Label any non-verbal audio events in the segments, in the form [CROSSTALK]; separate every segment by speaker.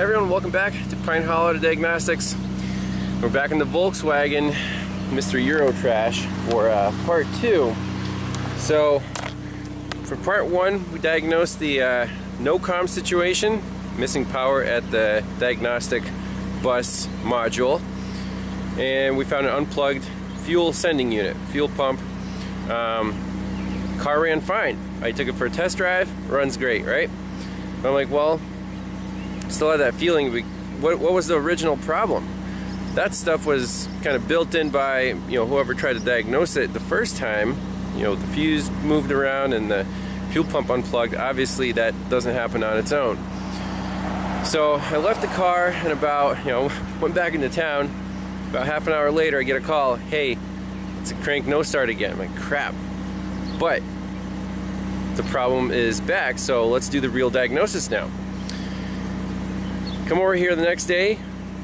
Speaker 1: everyone, welcome back to Pine Hollow Diagnostics. We're back in the Volkswagen Mr. Euro Trash for uh, part two. So, for part one, we diagnosed the uh, no-com situation, missing power at the diagnostic bus module, and we found an unplugged fuel sending unit, fuel pump. Um, car ran fine. I took it for a test drive, runs great, right? I'm like, well, still had that feeling. What, what was the original problem? That stuff was kind of built in by you know whoever tried to diagnose it the first time. You know the fuse moved around and the fuel pump unplugged. Obviously that doesn't happen on its own. So I left the car and about you know [LAUGHS] went back into town. About half an hour later, I get a call. Hey, it's a crank no start again. I'm like crap. But the problem is back, so let's do the real diagnosis now. Come over here the next day.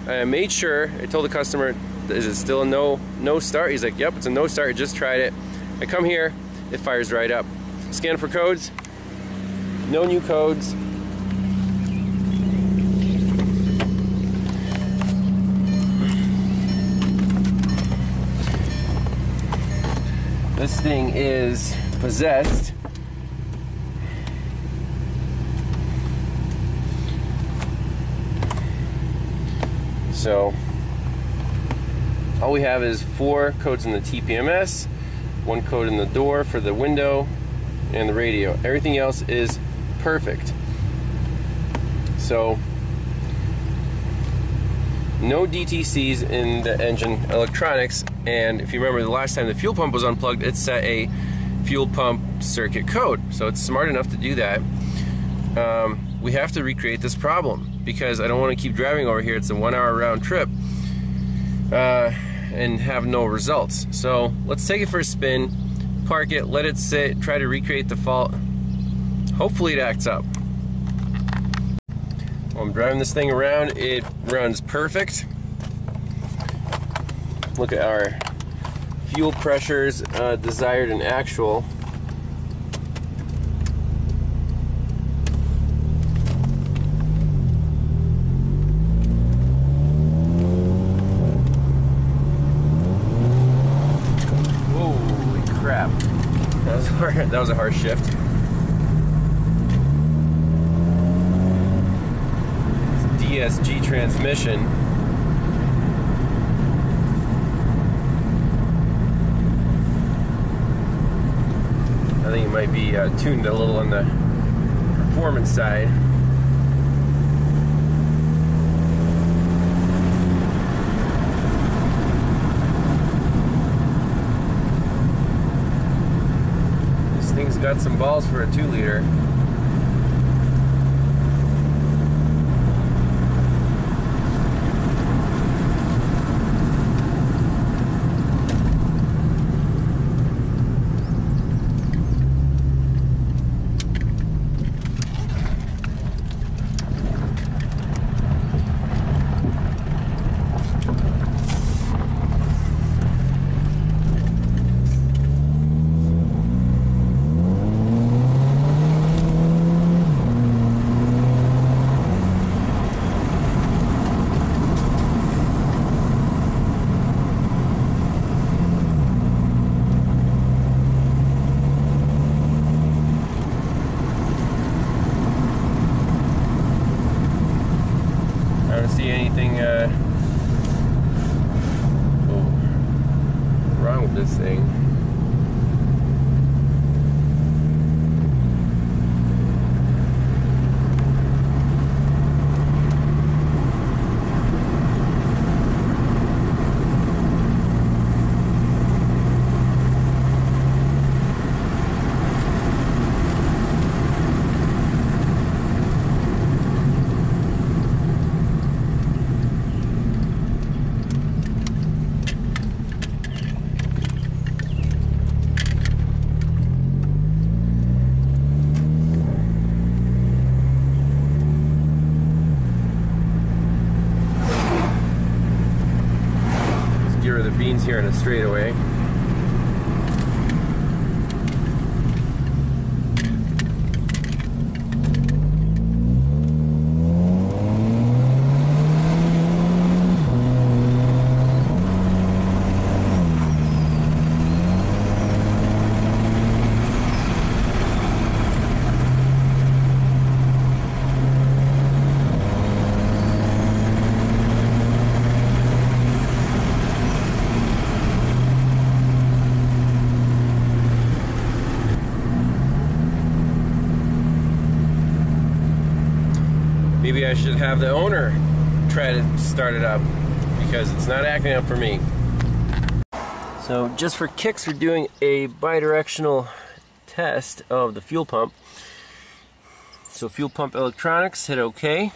Speaker 1: I made sure, I told the customer, is it still a no, no start? He's like, yep, it's a no start, I just tried it. I come here, it fires right up. Scan for codes, no new codes. This thing is possessed So all we have is four codes in the TPMS, one code in the door for the window and the radio. Everything else is perfect. So no DTCs in the engine electronics and if you remember the last time the fuel pump was unplugged it set a fuel pump circuit code so it's smart enough to do that um, we have to recreate this problem because I don't want to keep driving over here. It's a one hour round trip uh, and have no results. So let's take it for a spin, park it, let it sit, try to recreate the fault. Hopefully it acts up. While I'm driving this thing around, it runs perfect. Look at our fuel pressures, uh, desired and actual. that was a harsh shift. DSG transmission. I think it might be uh, tuned a little on the performance side. This thing's got some balls for a two liter. this thing. Here in a straightaway. I should have the owner try to start it up because it's not acting up for me. So just for kicks, we're doing a bidirectional test of the fuel pump. So fuel pump electronics, hit OK.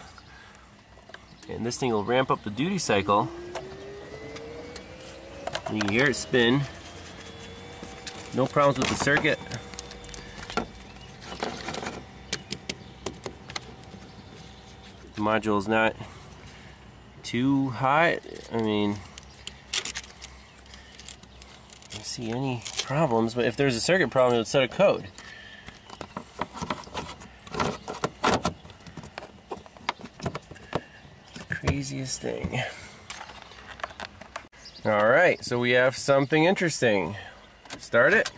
Speaker 1: And this thing will ramp up the duty cycle. You can hear it spin. No problems with the circuit. The module is not too hot. I mean, I don't see any problems, but if there's a circuit problem, it would set a code. Craziest thing. Alright, so we have something interesting. Start it.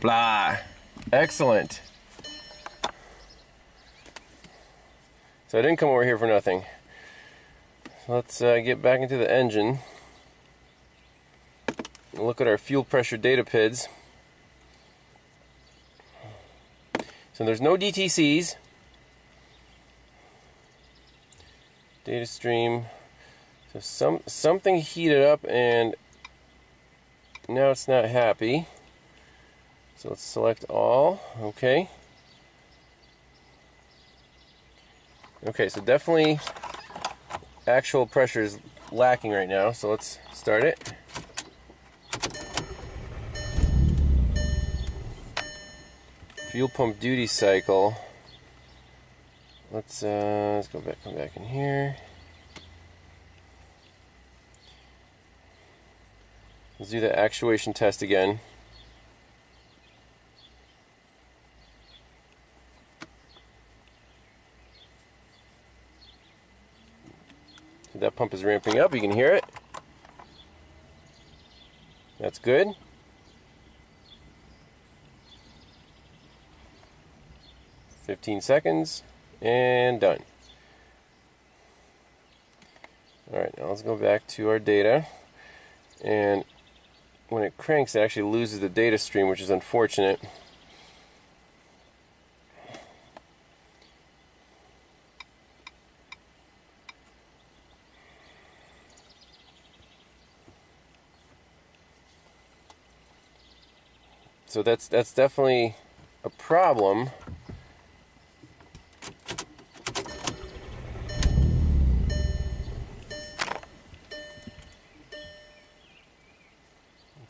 Speaker 1: Blah. Excellent. So I didn't come over here for nothing. Let's uh, get back into the engine. Look at our fuel pressure data PIDs. So there's no DTCs. Data stream. So some something heated up and now it's not happy. So let's select all. Okay. Okay, so definitely actual pressure is lacking right now, so let's start it. Fuel pump duty cycle. Let's uh, let's go back, come back in here. Let's do the actuation test again. That pump is ramping up, you can hear it. That's good. Fifteen seconds and done. Alright, now let's go back to our data. And when it cranks, it actually loses the data stream, which is unfortunate. So that's that's definitely a problem.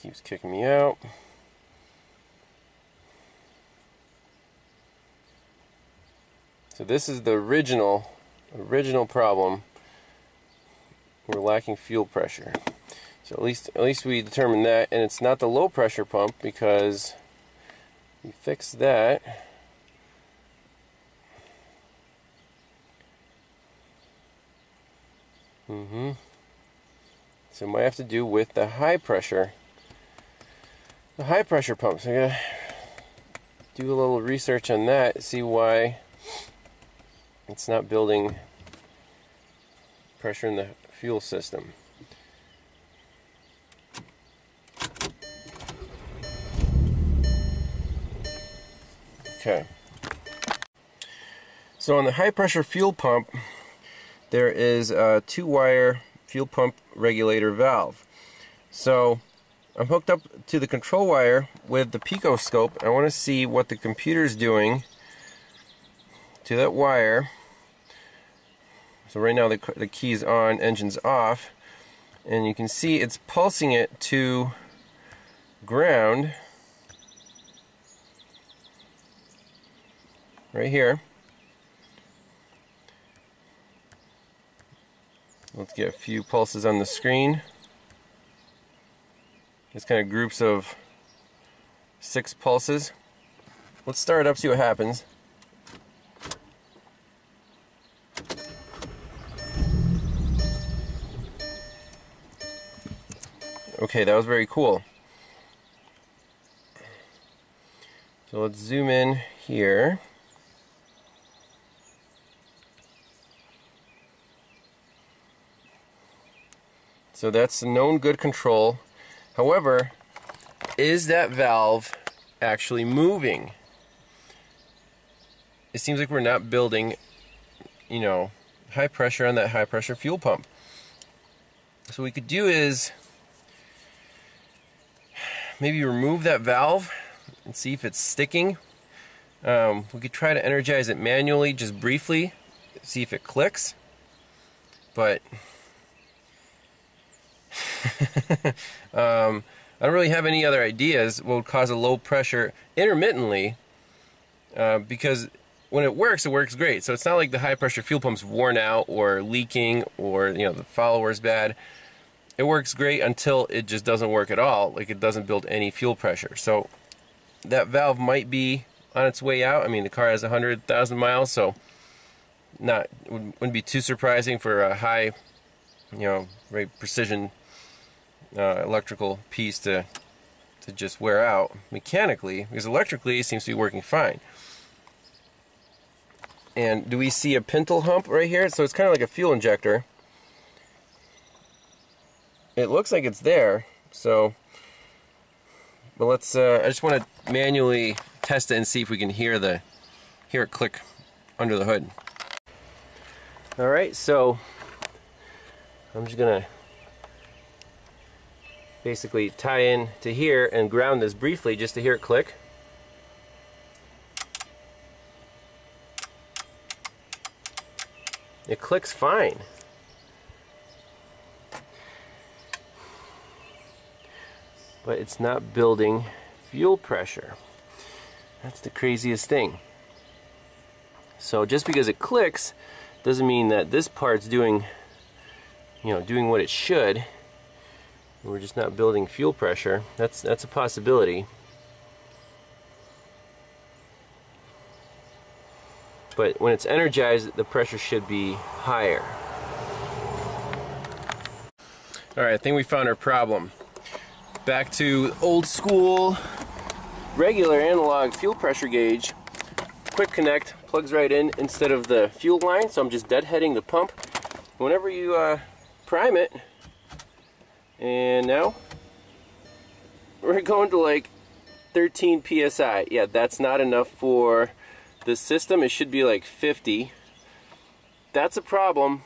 Speaker 1: Keeps kicking me out. So this is the original original problem. We're lacking fuel pressure. So at least at least we determined that, and it's not the low pressure pump because we fixed that. Mm-hmm. So it might have to do with the high pressure, the high pressure pump. So I gotta do a little research on that, see why it's not building pressure in the fuel system. Okay. So on the high pressure fuel pump, there is a two wire fuel pump regulator valve. So I'm hooked up to the control wire with the picoscope. I want to see what the computer is doing to that wire. So right now the, the key is on, engine's off, and you can see it's pulsing it to ground right here. Let's get a few pulses on the screen. Just kind of groups of six pulses. Let's start it up, see what happens. Okay, that was very cool. So let's zoom in here. So that's known good control. However, is that valve actually moving? it seems like we're not building, you know, high pressure on that high pressure fuel pump. So what we could do is maybe remove that valve and see if it's sticking. Um, we could try to energize it manually just briefly, see if it clicks. But [LAUGHS] um, I don't really have any other ideas what would cause a low pressure intermittently uh, because when it works, it works great. So it's not like the high pressure fuel pump's worn out or leaking or you know the follower's bad. It works great until it just doesn't work at all. Like it doesn't build any fuel pressure. So that valve might be on its way out. I mean, the car has 100,000 miles, so not wouldn't be too surprising for a high, you know, very precision uh, electrical piece to to just wear out mechanically because electrically it seems to be working fine. And do we see a pintle hump right here? So it's kind of like a fuel injector. It looks like it's there, so but let's uh, I just want to manually test it and see if we can hear the hear it click under the hood. All right, so I'm just gonna basically tie in to here and ground this briefly just to hear it click. It clicks fine. But it's not building fuel pressure. That's the craziest thing. So just because it clicks doesn't mean that this part's doing you know doing what it should we're just not building fuel pressure. That's that's a possibility. But when it's energized the pressure should be higher. Alright I think we found our problem. Back to old school regular analog fuel pressure gauge. Quick connect plugs right in instead of the fuel line so I'm just deadheading the pump. Whenever you uh, prime it and now we're going to like 13 psi yeah that's not enough for the system. It should be like 50 that's a problem.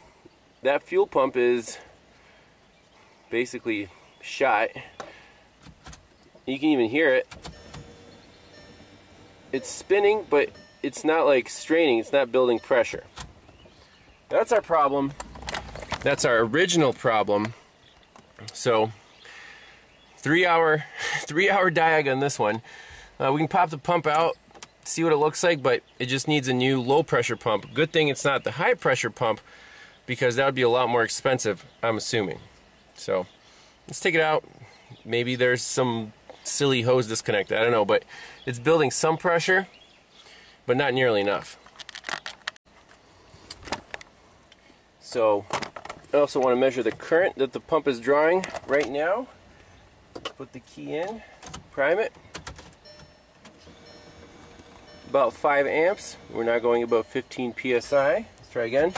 Speaker 1: That fuel pump is basically shot. You can even hear it. It's spinning but it's not like straining, it's not building pressure. That's our problem. That's our original problem. So, three hour, [LAUGHS] three hour diag on this one. Uh, we can pop the pump out, see what it looks like, but it just needs a new low pressure pump. Good thing it's not the high pressure pump because that would be a lot more expensive, I'm assuming. So, let's take it out. Maybe there's some silly hose disconnect, I don't know, but it's building some pressure but not nearly enough. So I also want to measure the current that the pump is drawing right now. Put the key in, prime it. About 5 amps. We're now going above 15 psi. Let's try again.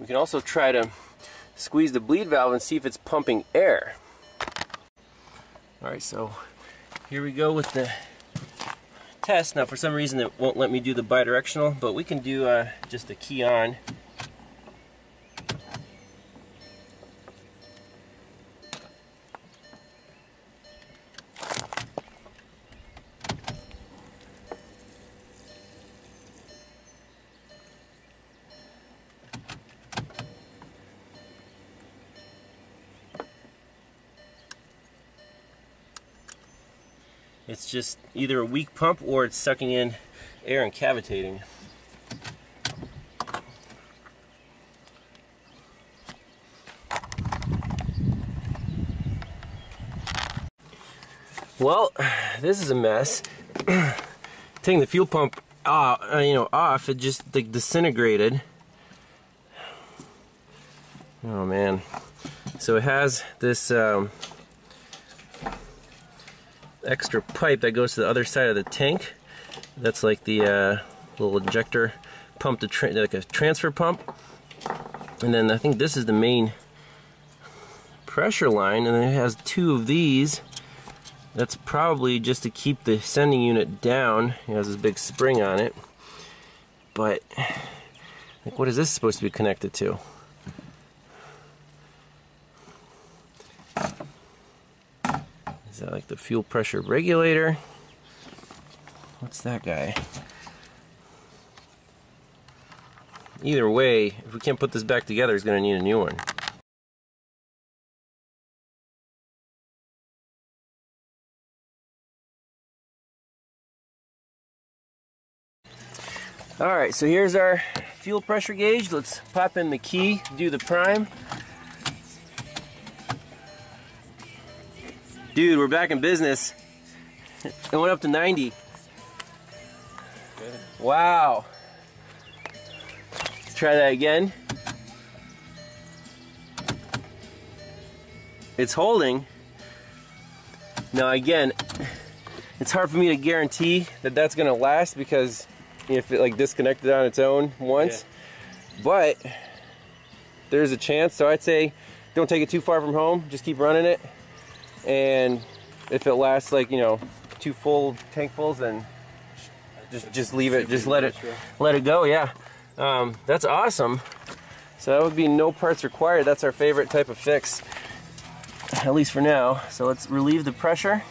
Speaker 1: We can also try to squeeze the bleed valve and see if it's pumping air. Alright, so here we go with the test. Now for some reason it won't let me do the bidirectional, but we can do uh, just the key on. It's just either a weak pump or it's sucking in air and cavitating. Well, [SIGHS] this is a mess. [CLEARS THROAT] Taking the fuel pump off, uh, you know, off, it just like disintegrated. Oh man. So it has this um, extra pipe that goes to the other side of the tank. That's like the uh, little injector pump, to like a transfer pump. And then I think this is the main pressure line, and then it has two of these That's probably just to keep the sending unit down. It has this big spring on it. But, like, what is this supposed to be connected to? Is that like the fuel pressure regulator? What's that guy? Either way, if we can't put this back together, he's going to need a new one. Alright, so here's our fuel pressure gauge. Let's pop in the key, do the prime. Dude, we're back in business. It went up to 90. Wow. Let's try that again. It's holding. Now again, it's hard for me to guarantee that that's gonna last because if it like disconnected on its own once. Yeah. But there's a chance, so I'd say don't take it too far from home, just keep running it. And if it lasts like, you know, two full tankfuls, then just just leave it, just let it let it go, yeah. Um, that's awesome. So that would be no parts required. That's our favorite type of fix, at least for now. So let's relieve the pressure.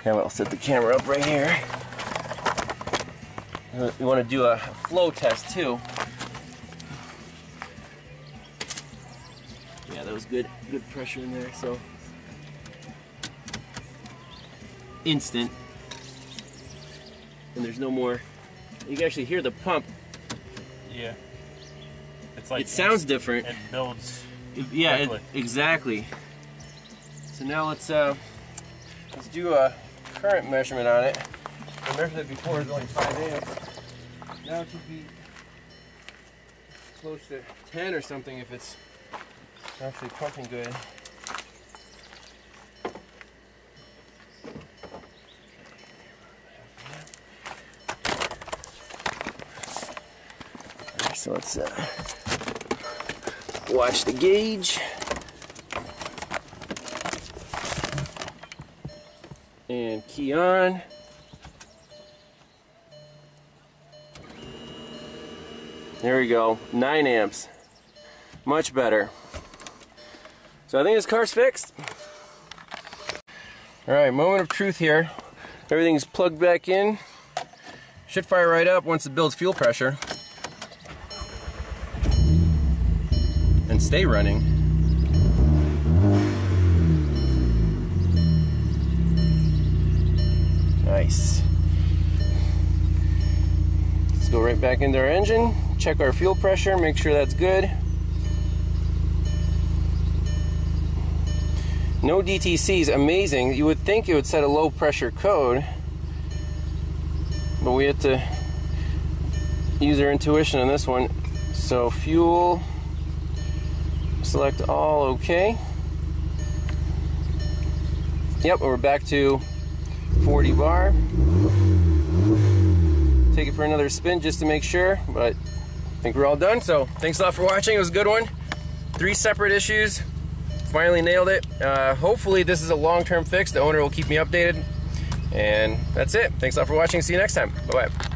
Speaker 1: Okay, I'll set the camera up right here. We want to do a flow test too. That was good, good pressure in there. So instant, and there's no more. You can actually hear the pump.
Speaker 2: Yeah, it's like
Speaker 1: it sounds different.
Speaker 2: It builds.
Speaker 1: yeah, it, exactly. So now let's uh, let's do a current measurement on it. I measured it before, it was only 5 amps. Now it should be close to 10 or something if it's actually pumping good. So let's uh, watch the gauge. and key on. There we go, 9 amps. Much better. So I think this car's fixed. Alright, moment of truth here. Everything's plugged back in. Should fire right up once it builds fuel pressure. And stay running. Nice. Let's go right back into our engine, check our fuel pressure, make sure that's good. No DTCs, amazing. You would think it would set a low pressure code, but we had to use our intuition on this one. So fuel, select all okay. Yep, we're back to 40 bar. Take it for another spin just to make sure, but I think we're all done. So thanks a lot for watching. It was a good one. Three separate issues. Finally nailed it. Uh, hopefully this is a long-term fix. The owner will keep me updated. And that's it. Thanks a lot for watching. See you next time. Bye-bye.